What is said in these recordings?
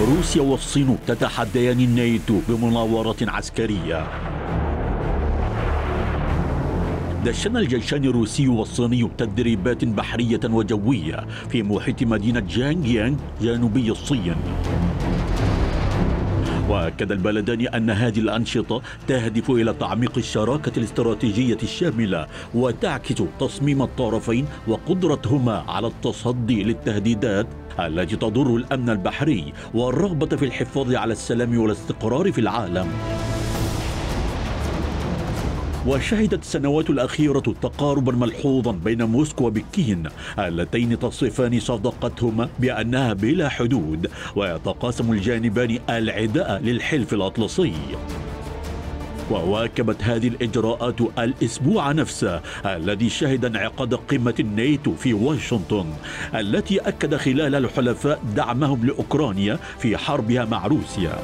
روسيا والصين تتحديان الناتو بمناورة عسكرية. دشن الجيشان الروسي والصيني تدريبات بحرية وجوية في محيط مدينة جانغ يانغ جنوبي الصين. وأكد البلدان أن هذه الأنشطة تهدف إلى تعميق الشراكة الاستراتيجية الشاملة وتعكس تصميم الطرفين وقدرتهما على التصدي للتهديدات التي تضر الأمن البحري والرغبة في الحفاظ على السلام والاستقرار في العالم. وشهدت السنوات الأخيرة تقاربا ملحوظا بين موسكو وبكين اللتين تصفان صداقتهما بأنها بلا حدود ويتقاسم الجانبان العداء للحلف الأطلسي. وواكبت هذه الإجراءات الأسبوع نفسه الذي شهد انعقاد قمة الناتو في واشنطن التي أكد خلال الحلفاء دعمهم لأوكرانيا في حربها مع روسيا.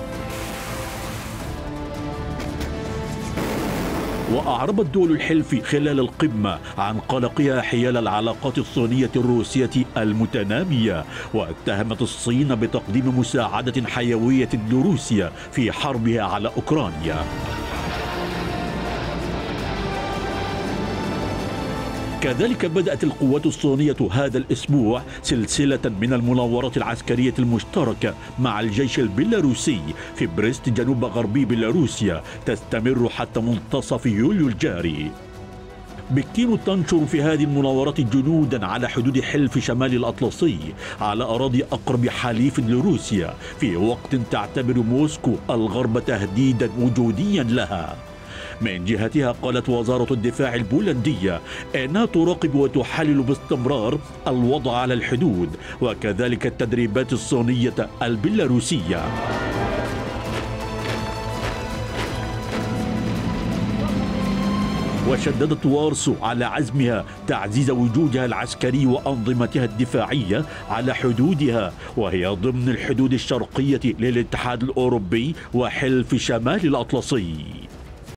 وأعربت دول الحلف خلال القمة عن قلقها حيال العلاقات الصينية الروسية المتنامية واتهمت الصين بتقديم مساعدة حيوية لروسيا في حربها على أوكرانيا. كذلك بدأت القوات الصينية هذا الأسبوع سلسلة من المناورات العسكرية المشتركة مع الجيش البيلاروسي في بريست جنوب غربي بيلاروسيا تستمر حتى منتصف يوليو الجاري. بكين تنشر في هذه المناورات جنودا على حدود حلف شمال الأطلسي على أراضي أقرب حليف لروسيا في وقت تعتبر موسكو الغرب تهديدا وجوديا لها. من جهتها قالت وزارة الدفاع البولندية إنها تراقب وتحلل باستمرار الوضع على الحدود وكذلك التدريبات الصينية البيلاروسية. وشددت وارسو على عزمها تعزيز وجودها العسكري وأنظمتها الدفاعية على حدودها وهي ضمن الحدود الشرقية للاتحاد الأوروبي وحلف شمال الأطلسي.